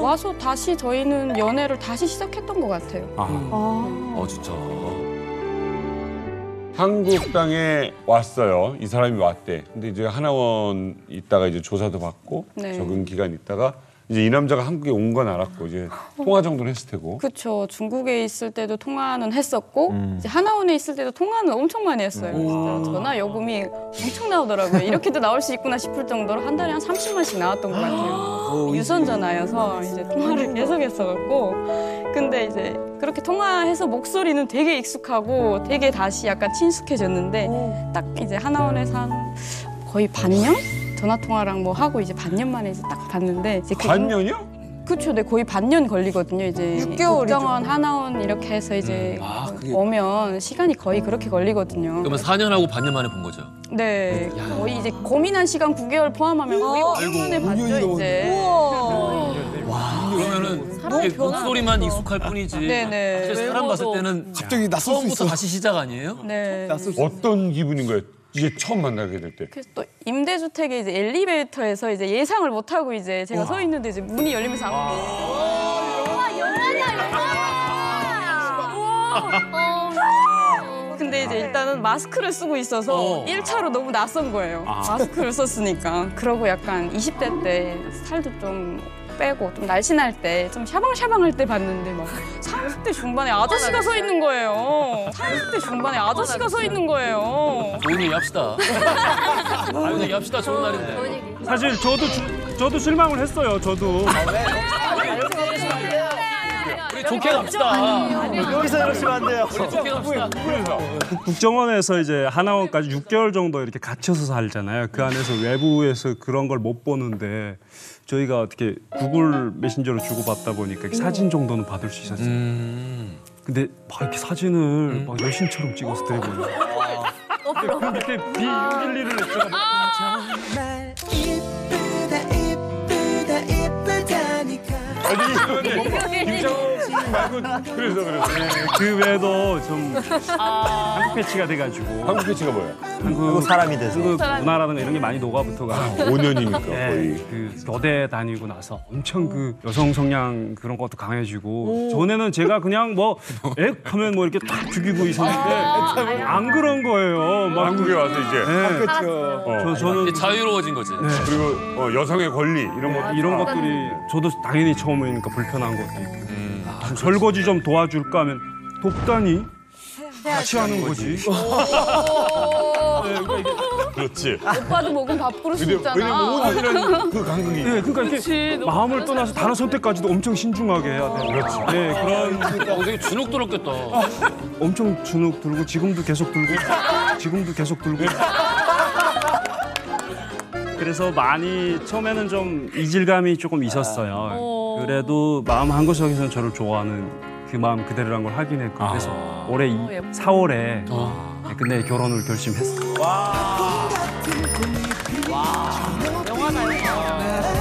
와서 다시 저희는 연애를 다시 시작했던 것 같아요. 아, 어 진짜. 한국 땅에 왔어요. 이 사람이 왔대. 근데 이제 하나원 있다가 이제 조사도 받고 네. 적응 기간 있다가 이제 이 남자가 한국에 온 건 알았고 이제 통화 정도는 했을 테고. 그쵸. 중국에 있을 때도 통화는 했었고 이제 하나원에 있을 때도 통화는 엄청 많이 했어요. 진짜 전화 요금이 엄청 나오더라고요. 이렇게도 나올 수 있구나 싶을 정도로 한 달에 한 30만씩 나왔던 것 같아요. 유선 전화여서 이제 통화를 계속 했어갖고 근데 이제 그렇게 통화해서 목소리는 되게 익숙하고 되게 다시 약간 친숙해졌는데 딱 이제 하나원에서 한 거의 반년 전화 통화랑 뭐 하고 이제 반년 만에 이제 딱 봤는데 이제 그 반년이요? 그렇죠. 네, 거의 반년 걸리거든요. 이제 6개월이죠. 국정원, 하나원 이렇게 해서 이제 아, 그게- 오면 시간이 거의 그렇게 걸리거든요. 그러면 4년하고 반년 만에 본 거죠. 네, 거의 이제 고민한 시간 9개월 포함하면 거의 5년 만에 봤죠, 이제. 그러면은 이게 목소리만 익숙할 뿐이지. 네네. 사실 사람 봤을 때는 갑자기 낯설 수 처음부터 있어. 다시 시작 아니에요? 네. 어떤 기분인 거예요? 이제 처음 만나게 될 때. 그래서 또 임대주택에 이제 엘리베이터에서 이제 예상을 못 하고 이제 제가 서 있는데 이제 문이 열리면서 안 근데 이제 일단은 마스크를 쓰고 있어서 어. 일 1차로 너무 낯선 거예요. 마스크를 썼으니까. 그러고 약간 20대 때 살도 좀 빼고 좀 날씬할 때 좀 샤방샤방할 때 봤는데 막 30대 중반에 아저씨가 서 있는 거예요. 30대 중반에 아저씨가 서 있는 거예요. 좋은 얘기 합시다. 좋은 얘기 합시다. 좋은 날인데. 사실 저도 주- 저도 실망을 했어요. 저도 우리 좋게 갑시다. 여기서 이러시면 안 돼요. 우리 좋게 갑시다. 국정원에서 이제 하나원까지 6개월 정도 이렇게 갇혀서 살잖아요. 그 안에서 외부에서 그런 걸 못 보는데 저희가 어떻게 구글 메신저로 주고받다 보니까 사진 정도는 받을 수 있었어요. 음. 근데 막 이렇게 사진을 막 여신처럼 찍어서 드려보여요. 그 밑에 B611을 제가 막 정말 이쁘다 이쁘다 이쁘다니까 김창호 씨 말고 그래서 그래서. 그 외에도 좀 한국 패치가 돼가지고 한국 패치가 뭐야? 한국 사람이 돼서. 한국 문화라든가 이런 게 많이 녹아붙어가 5년이니까 네, 거의. 그 교대 다니고 나서 엄청 그 여성 성향 그런 것도 강해지고 전에는 제가 그냥 뭐액 하면 뭐 이렇게 딱 죽이고 있었는데 안 그런 거예요. 막 한국에 와서 이제 네. 그렇죠. 어, 저, 저는 이제 자유로워진 거지. 그리고 어, 여성의 권리 이런 거 이런 것들이 저도 당연히 처음이니까 불편한 것도 있고 좀 설거지 좀 도와줄까 하면 돕다니 같이 하는 거지. 그렇지. 오빠도 먹으면 밥 부를 수 근데 있잖아. 왜냐면 오늘이라는 그 간극이. 네, 그러니까 이렇게 마음을 떠나서 단어 선택까지도 엄청 신중하게 해야 돼. 그렇지. 네, 그런 어, 되게 주눅 들었겠다. 엄청 주눅 들고 지금도 계속 들고 지금도 계속 들고 그래서 많이 처음에는 좀 이질감이 조금 있었어요. 그래도 마음 한 구석에서는 저를 좋아하는 그 마음 그대로란 걸 확인했고 아. 그래서 올해 이, 4월에 네, 근데 결혼을 결심했어요. 와. 영화다 영화.